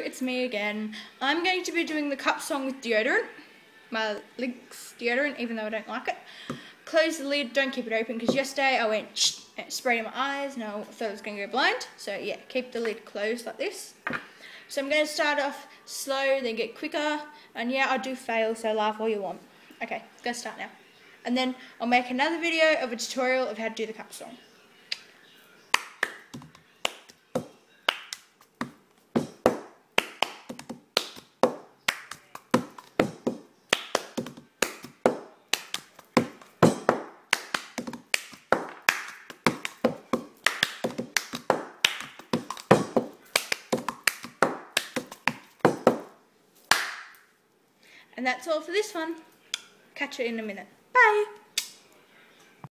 it's me again. I'm going to be doing the cup song with deodorant. My Lynx deodorant, even though I don't like it. Close the lid, don't keep it open, because yesterday I went and sprayed in my eyes and I thought I was going to go blind. So yeah, keep the lid closed like this. So I'm going to start off slow, then get quicker. And yeah, I do fail, so laugh all you want. Okay, let's go start now. And then I'll make another video of a tutorial of how to do the cup song. And that's all for this one. Catch you in a minute. Bye.